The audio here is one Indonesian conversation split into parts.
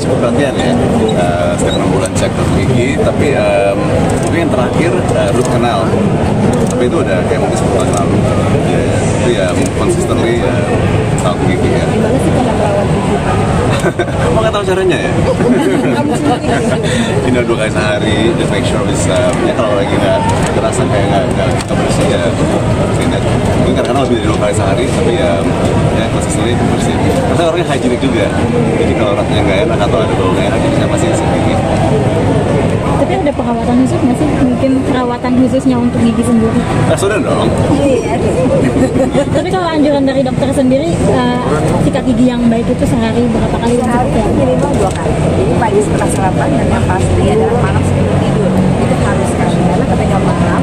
cukup perhatian ya setiap enam bulan cek gigi tapi um, mungkin yang terakhir uh, root canal tapi itu udah kayak mungkin sepuluh tahun lalu. Ya, itu ya consistently ya tahu gigi ya. Merawat gigi? Emang nggak tahu caranya ya? Ini dua kali sehari, just make sure bisa. Ya kalau lagi nggak terasa kayak nggak nggak bersih ya bersihin aja Mungkin kadang-kadang lebih dari dua kali sehari, tapi ya ya consistently bersih. Karena orangnya hygienic juga. Jadi kalau rasanya nggak enak atau ada bau nggak enak, jadi saya pasti bersih gigi Tapi ada perawatan khusus nggak sih? Mungkin perawatan khususnya untuk gigi sendiri. Nah, sudah dong Iya. Tapi kalau anjuran dari dokter sendiri, eh, sikat gigi yang baik itu sehari berapa kali Sehari itu minimal dua kali. Jadi pagi setelah sarapan dan yang pasti adalah malam sebelum tidur. Itu harus karena ketika malam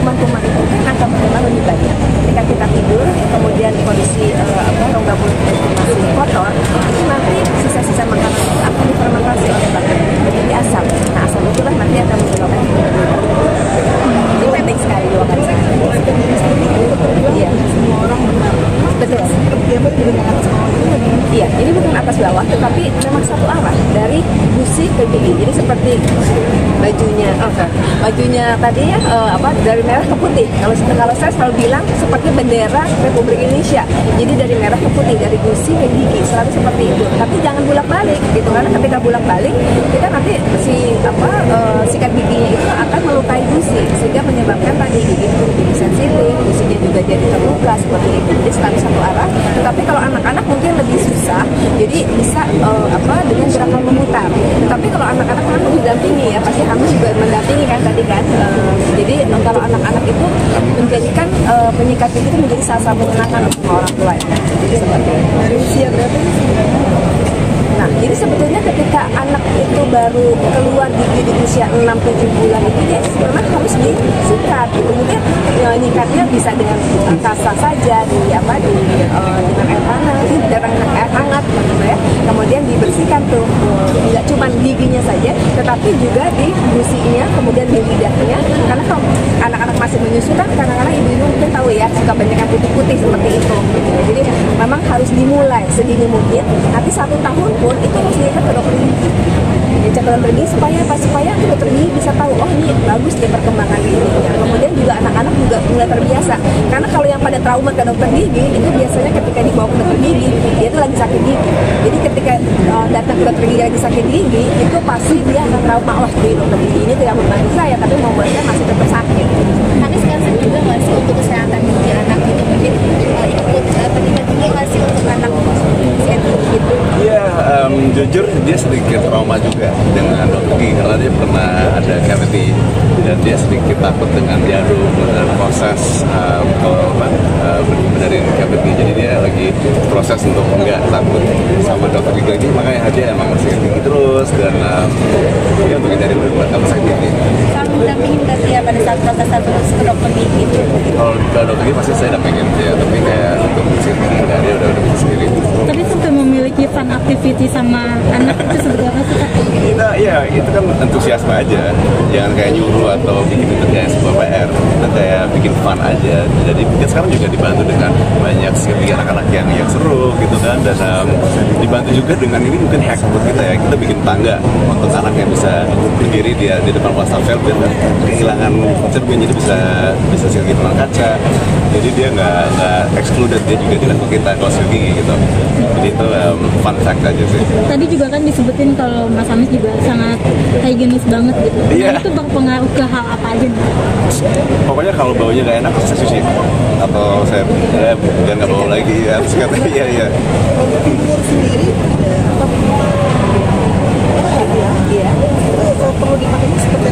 kuman-kuman itu kan akan menyebar lebih banyak. Ketika kita tidur, kemudian kondisi eh, apa rongga mulut itu masih kotor, itu nanti sisa-sisa makanan itu akan difermentasi oleh bakteri menjadi asam. Nah asam itulah nanti akan menyebabkan kuman. Jadi penting sekali dua kali sehari. Iya. Semua orang betul. Iya, ini bukan atas bawah, tetapi memang satu arah dari gusi ke gigi. Jadi seperti bajunya, oke, bajunya tadi ya eh, apa dari merah ke putih. Kalau kalau saya selalu bilang seperti bendera Republik Indonesia. Jadi dari merah ke putih, dari gusi ke gigi, selalu seperti itu. Tapi jangan bolak balik, gitu karena ketika bolak balik kita nanti si apa eh, sikat giginya itu akan melukai gusi sehingga menyebabkan tadi gigi itu jadi sensitif, gusinya juga jadi terluka seperti itu. Jadi selalu satu arah. Tetapi kalau anak-anak mungkin lebih susah, jadi bisa eh, apa dengan gerakan memutar. Tetapi kalau anak-anak kan mendampingi ya, pasti harus juga mendampingi kan tadi kan. Eh, jadi eh, kalau anak-anak itu menjadikan eh, penyikat itu menjadi salah satu menyenangkan untuk orang tua ya. Jadi seperti. Dari usia berapa Nah, jadi sebetulnya ketika anak itu baru keluar gigi di usia 6-7 bulan itu dia memang harus disikat gitu. Mungkin ya, nyikatnya bisa dengan kasar saja di apa di uh, dengan air hangat, dengan air hangat gitu ya. Kemudian dibersihkan tuh uh, tidak cuma giginya saja, tetapi juga di gusinya, kemudian di lidahnya. Karena kalau anak-anak masih menyusu kan kadang-kadang ibu-ibu mungkin tahu ya suka banyak yang putih-putih seperti itu. Gitu. Jadi memang harus dimulai sedini mungkin. Nanti satu tahun pun itu harus dilihat ke dokter gigi. Dicek ke dokter gigi supaya apa? Supaya dokter gigi bisa tahu oh ini bagus dia perkembangan giginya. Kemudian juga anak-anak juga mulai terbiasa. Karena kalau yang pada trauma ke dokter gigi itu biasanya ketika dibawa ke dokter gigi dia itu lagi sakit gigi. Jadi ketika uh, datang ke dokter gigi lagi sakit gigi itu pasti dia akan trauma wah di dokter gigi ini tidak membantu saya tapi membuat saya masih tetap sakit. Tapi sekarang juga nggak sih untuk kesehatan gigi anak gitu mungkin uh, ikut uh, terlibat juga nggak sih untuk anak usia dini gitu? Iya, em, jujur dia sedikit trauma juga dengan dokter karena dia pernah ada cavity dan dia sedikit takut dengan jarum dengan proses em, kalau apa, eh, benerin cavity. Jadi dia lagi proses untuk enggak takut sama dokter gigi lagi. Makanya dia emang masih gigi terus dan em, dia untuk hindari berbuat apa sakit dampingin nggak sih ya pada saat proses satu ke dokter gigi itu? Kalau ke dokter gigi pasti saya udah pengen ya, tapi kayak untuk gigi enggak dia udah udah bisa sendiri. Tapi sampai memiliki fun activity sama anak itu seperti apa sih kak? Kita ya itu kan entusiasme aja. Jangan kayak nyuruh atau bikin itu kayak sebuah PR kita kayak bikin fun aja. Jadi kita sekarang juga dibantu dengan banyak sekali anak-anak yang yang seru gitu kan. Dan um, dibantu juga dengan ini mungkin hack buat kita ya. Kita bikin tangga untuk anak yang bisa berdiri di, di depan wastafel nggak kehilangan cermin. Jadi bisa bisa depan kaca. Jadi dia nggak nggak excluded. Dia juga di kita skill gigi gitu. Jadi itu um, fun fact aja sih. Tadi juga kan disebutin kalau Mas Amis juga sangat higienis banget gitu. Iya. Nah itu berpengaruh ke hal apa aja nih? pokoknya kalau baunya nggak enak saya cuci atau saya ya, biar nggak bau lagi ya terus kata iya iya Iya. Perlu dipakai seperti?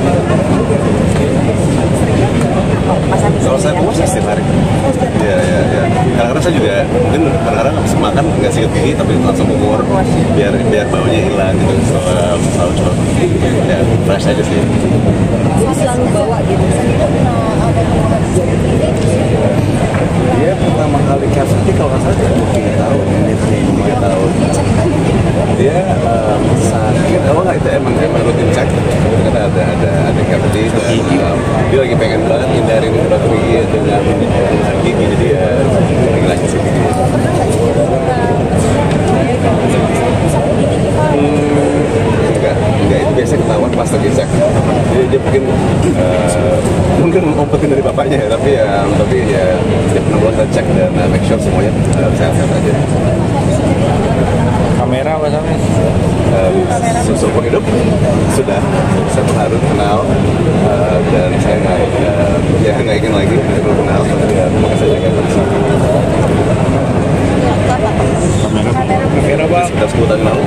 Oh, kalau saya ya. puas ya setiap hari iya iya iya kadang-kadang saya juga mungkin kadang-kadang habis makan nggak sikat gigi tapi langsung kumur biar biar baunya hilang gitu um, selalu coba ya fresh aja sih Jadi selalu bawa gitu. dia pertama kali cavity kalau nggak salah dia tahun setelah itu emang emang rutin cek. Karena ada ada ada seperti itu uh, dia lagi pengen banget hindari kedokteran gigi ya, dengan dengan gigi jadi ya lagi lagi sih. Gigi enggak itu biasa ketahuan pas lagi cek. Dia dia mungkin uh, mungkin mengumpetin dari bapaknya ya tapi ya tapi ya dia pernah buat cek dan uh, make sure semuanya sehat-sehat uh, aja. Um, seumur hidup sudah saya terharu kenal uh, dan saya nggak uh, ya nggak ingin lagi belum kenal ya maka saya jaga terus Kamera. Bang. sekitar 10 tahun lalu.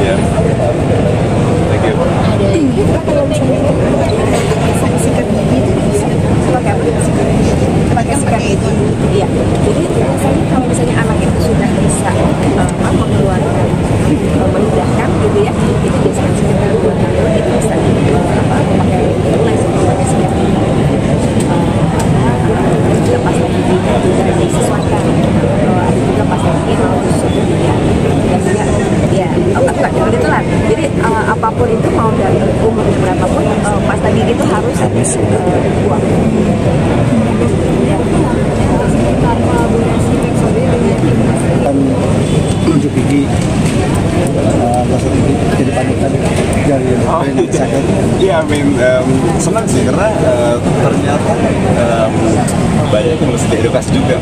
Ya. Thank you Sebagai apa? Sebagai sikat itu. Iya. Jadi biasanya kalau misalnya anak itu sudah bisa eh, apa, mengeluarkan eh, menindahkan gitu ya, itu biasanya sekitar dua tahun itu bisa eh, apa, memakai mulai memakai sikat gigi. Eh, terus juga pasta gigi juga disesuaikan. Eh, ada juga pasta gigi mau susu ya. Biasanya ya, oh, enggak jangan ditelan. Jadi eh, apa pun itu mau dari umurnya berapapun, eh, pasta gigi itu harus eh, dibuang. kan unjuk gigi uh, gosok gigi jadi panutan dari Oh, brand sadar Iya, I mean, um, senang sih karena uh, ternyata um, banyak yang mesti diedukasi juga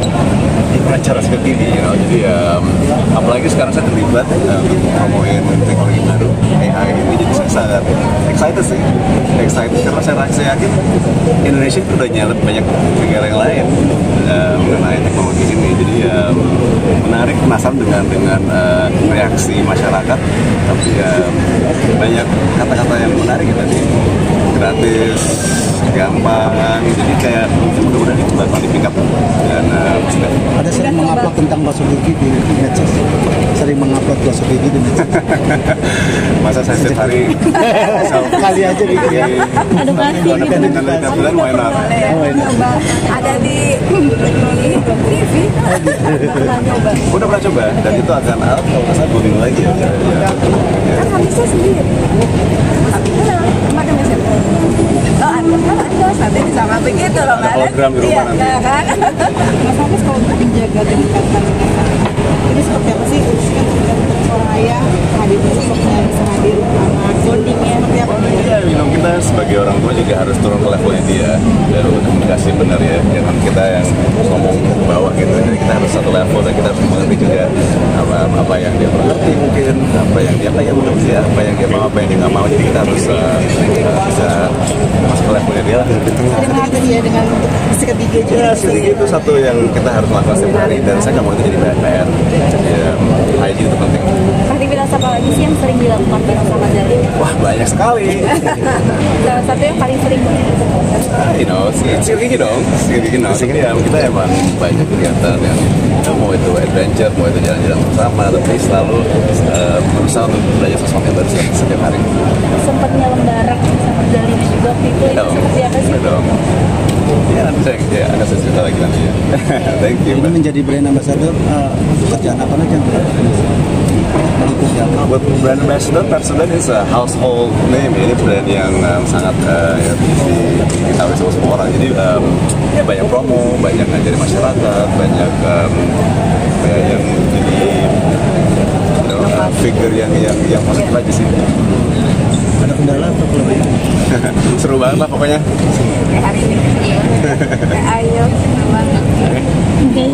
cara sikat gigi, you know. Jadi um, apalagi sekarang saya terlibat uh, promoin teknologi baru AI ini, jadi saya sangat excited sih, excited karena saya, saya yakin Indonesia itu udah nyalip banyak negara yang lain uh, mengenai teknologi ini. Jadi um, menarik, penasaran dengan dengan uh, reaksi masyarakat, tapi um, banyak kata-kata yang menarik tadi. Gratis gampang jadi kayak mudah-mudahan itu bakal di pick up. Dan uh, sudah ada sering mengupload tentang gigi di, di medsos? Sering mengupload gigi di medsos? Masa saya setiap hari kali aja gitu ya edukasi gitu. dengan tiap bulan why not? Coba. Ada di di TV udah pernah coba dan itu akan out kalau nggak salah lagi ya. kan habisnya sendiri habisnya ke mana mesin oh ada kan ada nanti sama begitu loh Ada hologram di rumah iya nanti. ya kan Mas Hafiz kalau untuk menjaga kedekatan ini seperti apa sih kan untuk seorang ayah hadir sosoknya bisa hadir anak bondingnya seperti apa Iya, kita sebagai orang tua juga harus turun ke levelnya dia dan komunikasi benar ya. Jangan kita yang ngomong ke bawah gitu. Jadi kita harus satu level dan kita harus mengerti juga apa apa yang dia mengerti mungkin, apa yang dia kayak belum sih, apa yang dia mau, apa yang dia nggak mau. Jadi kita harus uh, uh, bisa masuk ke levelnya dia lah. ada menarik tadi ya dengan sikat gigi aja Ya, sedikit itu satu yang kita harus lakukan setiap hari dan saya nggak mau itu jadi PR. Jadi um, hygiene itu penting. Lagi sih yang sering dilakukan bareng sama Dari Wah banyak sekali. salah satu yang paling sering Ah, you know, sikit dong, sikit no. Tapi ya kita emang banyak kegiatan yang ya, mau itu adventure, mau itu jalan-jalan bersama, tapi selalu uh, berusaha untuk belajar sesuatu yang baru setiap, hari. sempat nyelam bareng sama Dalina juga waktu itu itu Dong, seperti apa sih ya dong. Ya nanti saya, ya akan saya cerita lagi nanti ya. Thank you. ini menjadi brand ambassador uh, kerjaan apa aja Buat brand ambassador, Pepsodent is a household name. Ini brand yang um, sangat uh, ya, di- diketahui sama semua orang. Jadi um, ya banyak promo, banyak ngajarin masyarakat, banyak um, ya, yang jadi uh, figure yang yang yang positif aja sih. ada kendala atau kelemahan Seru banget lah pokoknya. kayak hari ini ayo senang banget. Oke